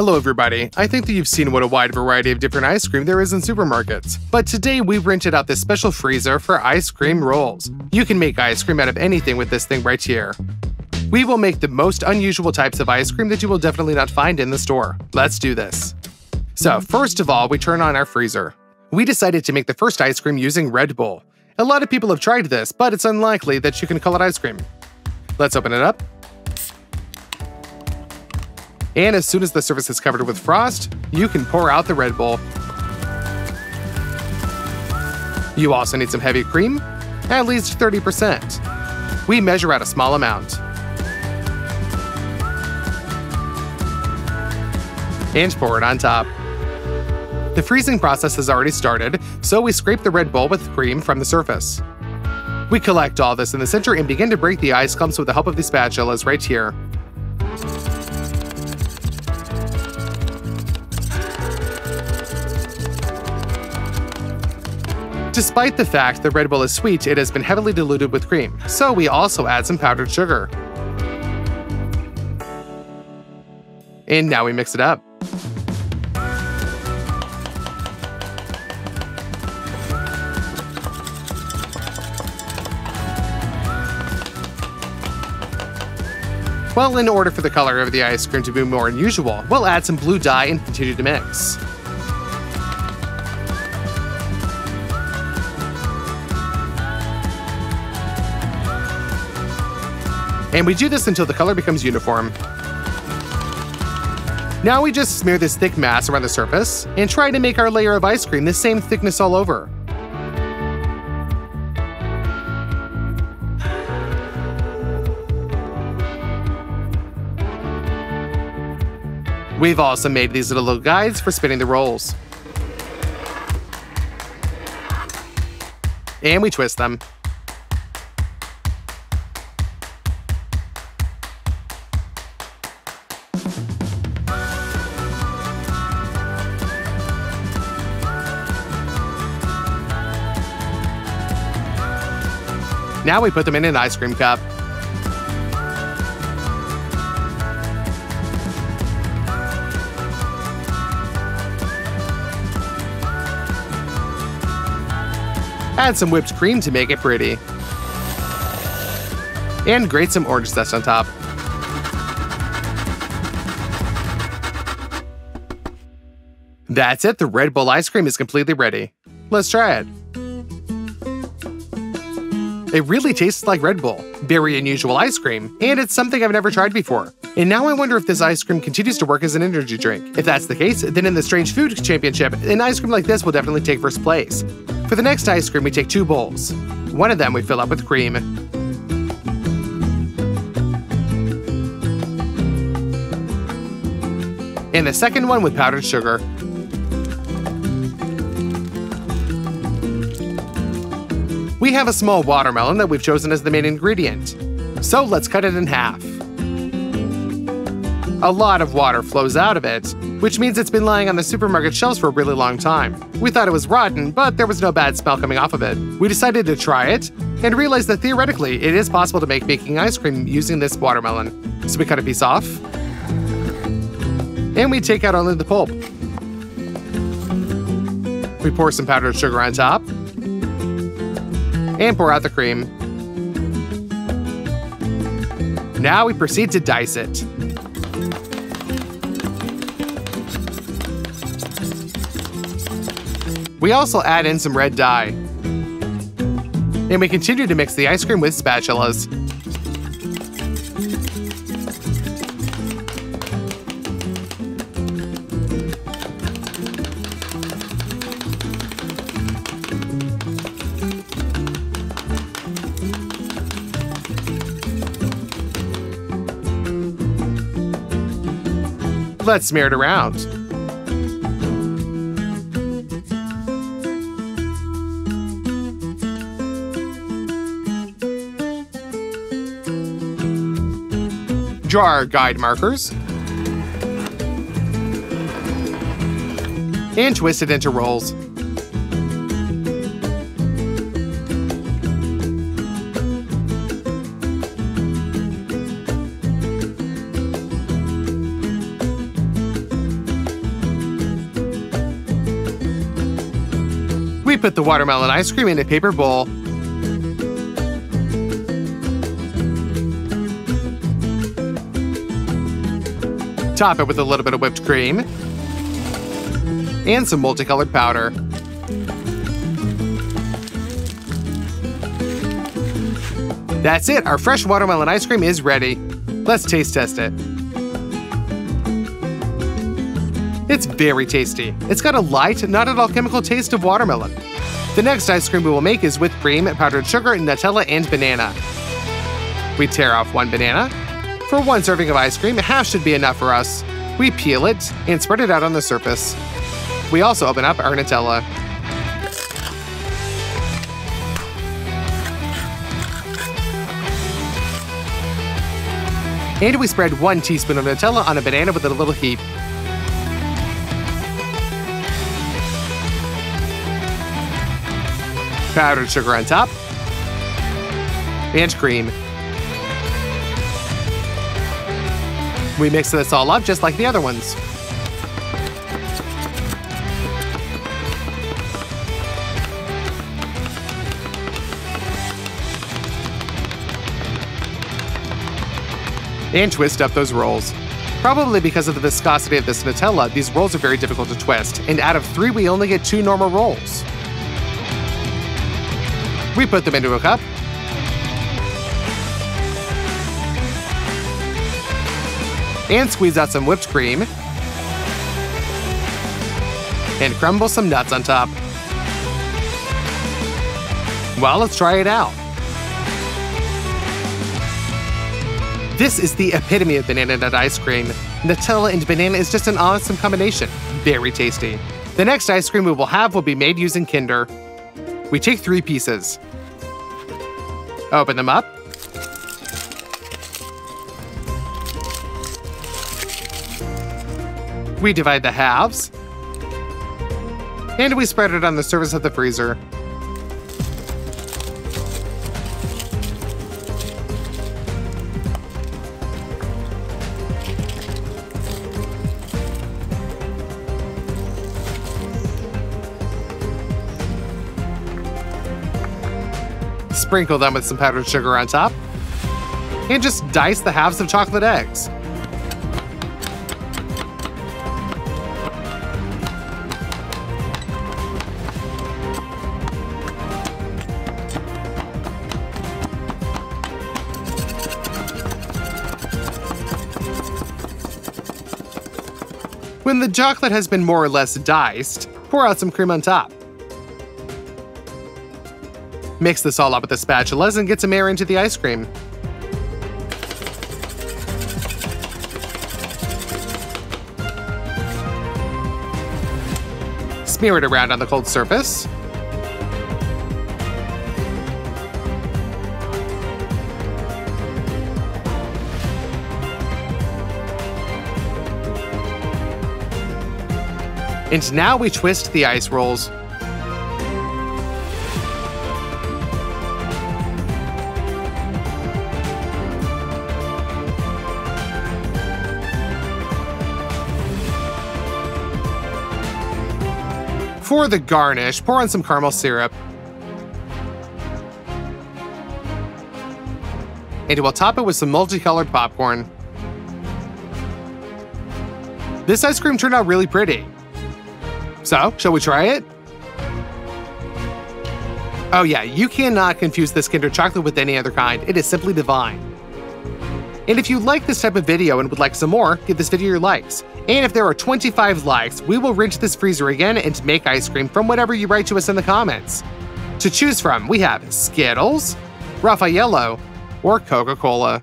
Hello everybody, I think that you've seen what a wide variety of different ice cream there is in supermarkets. But today we rented out this special freezer for ice cream rolls. You can make ice cream out of anything with this thing right here. We will make the most unusual types of ice cream that you will definitely not find in the store. Let's do this. So first of all, we turn on our freezer. We decided to make the first ice cream using Red Bull. A lot of people have tried this, but it's unlikely that you can call it ice cream. Let's open it up and as soon as the surface is covered with frost, you can pour out the Red Bull. You also need some heavy cream, at least 30%. We measure out a small amount. And pour it on top. The freezing process has already started, so we scrape the Red Bull with cream from the surface. We collect all this in the center and begin to break the ice clumps with the help of the spatulas right here. Despite the fact the Red Bull is sweet, it has been heavily diluted with cream, so we also add some powdered sugar. And now we mix it up. Well, in order for the color of the ice cream to be more unusual, we'll add some blue dye and continue to mix. And we do this until the color becomes uniform. Now we just smear this thick mass around the surface and try to make our layer of ice cream the same thickness all over. We've also made these little guides for spinning the rolls. And we twist them. Now we put them in an ice cream cup. Add some whipped cream to make it pretty. And grate some orange zest on top. That's it, the Red Bull ice cream is completely ready. Let's try it. It really tastes like Red Bull, very unusual ice cream, and it's something I've never tried before. And now I wonder if this ice cream continues to work as an energy drink. If that's the case, then in the Strange Food Championship, an ice cream like this will definitely take first place. For the next ice cream, we take two bowls. One of them we fill up with cream. And the second one with powdered sugar. We have a small watermelon that we've chosen as the main ingredient. So let's cut it in half. A lot of water flows out of it, which means it's been lying on the supermarket shelves for a really long time. We thought it was rotten, but there was no bad smell coming off of it. We decided to try it and realized that theoretically it is possible to make baking ice cream using this watermelon. So we cut a piece off, and we take out only the pulp. We pour some powdered sugar on top, and pour out the cream. Now we proceed to dice it. We also add in some red dye. And we continue to mix the ice cream with spatulas. Let's smear it around. Draw our guide markers. And twist it into rolls. We put the watermelon ice cream in a paper bowl. Top it with a little bit of whipped cream and some multicolored powder. That's it, our fresh watermelon ice cream is ready. Let's taste test it. It's very tasty. It's got a light, not at all chemical taste of watermelon. The next ice cream we will make is with cream, powdered sugar, Nutella, and banana. We tear off one banana. For one serving of ice cream, half should be enough for us. We peel it and spread it out on the surface. We also open up our Nutella. And we spread one teaspoon of Nutella on a banana with a little heap. Powdered sugar on top, and cream. We mix this all up just like the other ones. And twist up those rolls. Probably because of the viscosity of this Nutella, these rolls are very difficult to twist, and out of three, we only get two normal rolls. We put them into a cup. And squeeze out some whipped cream. And crumble some nuts on top. Well, let's try it out. This is the epitome of banana nut ice cream. Nutella and banana is just an awesome combination. Very tasty. The next ice cream we will have will be made using Kinder. We take three pieces. Open them up. We divide the halves. And we spread it on the surface of the freezer. Sprinkle them with some powdered sugar on top. And just dice the halves of chocolate eggs. When the chocolate has been more or less diced, pour out some cream on top. Mix this all up with the spatulas and get some air into the ice cream. Smear it around on the cold surface. And now we twist the ice rolls. For the garnish, pour on some caramel syrup. And we'll top it with some multicolored popcorn. This ice cream turned out really pretty. So, shall we try it? Oh yeah, you cannot confuse this Kinder chocolate with any other kind. It is simply divine. And if you like this type of video and would like some more, give this video your likes. And if there are 25 likes, we will rinse this freezer again and make ice cream from whatever you write to us in the comments. To choose from, we have Skittles, Raffaello, or Coca-Cola.